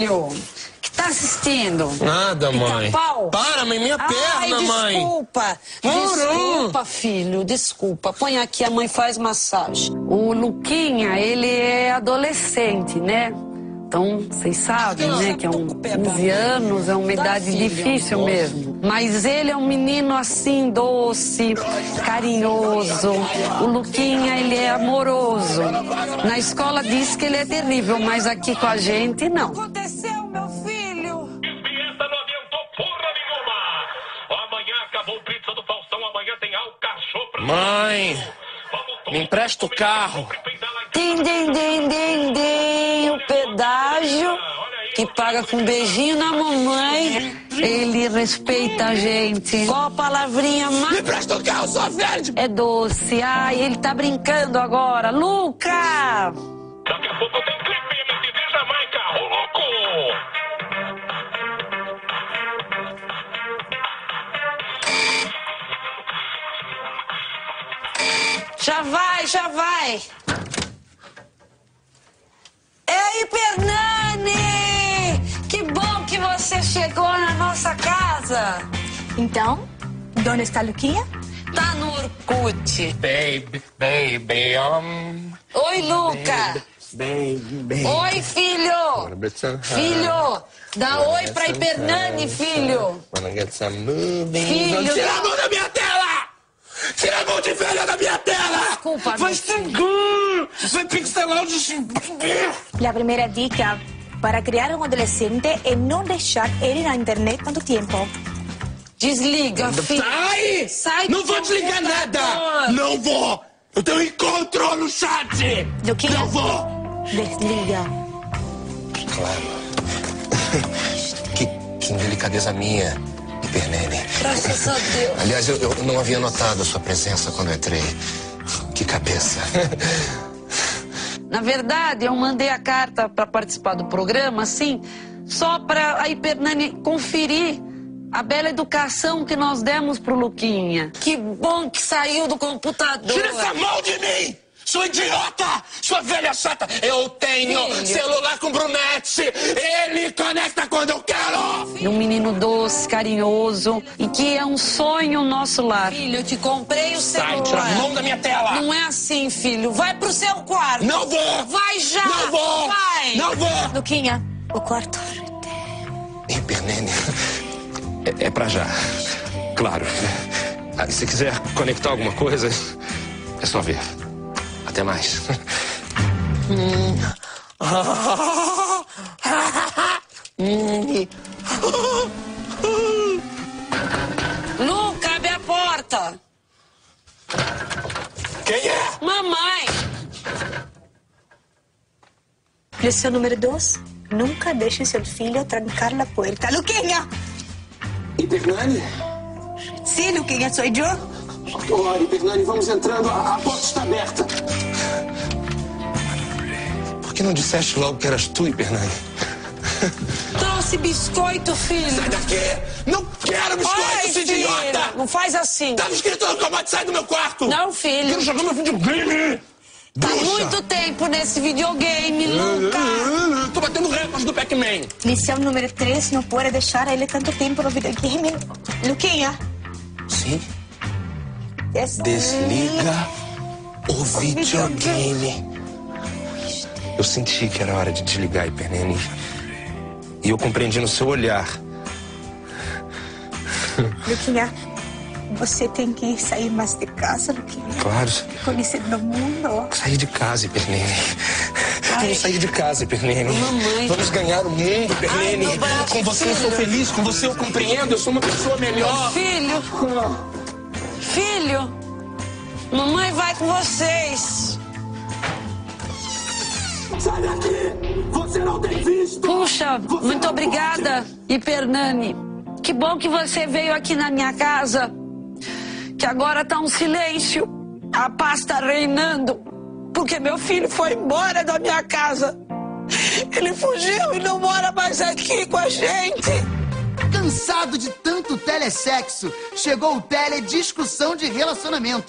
filho? Que tá assistindo? Nada, mãe. Pica-pau? Para, mãe, minha perna, Ai, mãe. desculpa. Desculpa, filho, desculpa. Põe aqui, a mãe faz massagem. O Luquinha, ele é adolescente, né? Então, vocês sabem, né, que é um 15 anos, é uma idade difícil mesmo. Mas ele é um menino assim, doce, carinhoso. O Luquinha, ele é amoroso. Na escola diz que ele é terrível, mas aqui com a gente, não. Mãe, me empresta o carro. Din, din, din, din, din, o pedágio que paga com um beijinho na mamãe. Ele respeita a gente. Qual a palavrinha mais? Me empresta o carro, sua verde. É doce. Ai, ele tá brincando agora. Luca! Daqui a pouco tem clipe Já vai, já vai. Ei, Pernani! Que bom que você chegou na nossa casa. Então, onde está Luquinha? Tá no Orkut. Baby, baby, um... Oi, Luca. Baby, baby. Oi, filho. Filho, dá oi pra Hipernani, filho. Wanna get some moving. Filho Tira a mão da minha tela! Tira a mão de velha da minha Desculpa, Vai estragar! Vai pixelar o La primera dica para criar um adolescente é não deixar ele na internet tanto tempo. Desliga, filho. Sai! Sai Não vou desligar nada! Não vou! Eu tenho encontro no chat! Luquinha. Não vou! Desliga. Claro. que, que delicadeza minha, Hipernene. Graças a Deus. Aliás, eu, eu não havia notado a sua presença quando eu entrei. Que cabeça. Na verdade, eu mandei a carta para participar do programa, assim, só para a Hipernani conferir a bela educação que nós demos pro Luquinha. Que bom que saiu do computador. Tira essa mão de mim! Sua idiota! Sua velha chata! Eu tenho Filho. celular com brunete! Ele conecta quando eu quero! E um menino doce, carinhoso e que é um sonho nosso lar. Filho, eu te comprei o Sai, tira a mão da minha tela! Não é assim, filho. Vai pro seu quarto. Não vou! Vai já! Não vou! Vai! Não vou! Luquinha, o quarto. Hipernene. É, é pra já. Claro. Ah, se quiser conectar alguma coisa, é só ver. Até mais. Luca, abre a porta. Quem é? Mamãe. Lição número 2. Nunca deixe seu filho trancar a porta. Luquinha! Hipernani? Sim, Luquinha, sou eu. Ora, Hipernani, vamos entrando. A, a porta está aberta. Que não disseste logo que eras tu, Hipernene? Trouxe biscoito, filho. Sai daqui! Não quero biscoito, Ai, filho. idiota! Não faz assim. Tava escrito no combate, sai do meu quarto! Não, filho. Quero jogar meu videogame! Tá Bruxa! muito tempo nesse videogame, Luca. Tô batendo recorde do Pac-Man! Lição número 3. Não pode deixar ele tanto tempo no videogame. Luquinha. Sim. Des- Desliga o videogame. Eu senti que era hora de desligar, Hipernene. E eu compreendi no seu olhar. Luquinha, você tem que sair mais de casa, Luquinha. Claro, Conhecer o mundo. sair de casa, Hipernene. Vamos sair de casa, Hipernene. Mamãe. Vamos ganhar o mundo, Hipernene. Com você eu sou filho. feliz, com você eu compreendo, eu sou uma pessoa melhor! Filho. Filho. Mamãe vai com vocês. Sai daqui! Você não tem visto! Puxa, muito obrigada, Hipernani. Que bom que você veio aqui na minha casa. Que agora tá um silêncio. A paz tá reinando. Porque meu filho foi embora da minha casa. Ele fugiu e não mora mais aqui com a gente. Cansado de tanto telesexo, chegou o Telediscussão de Relacionamento.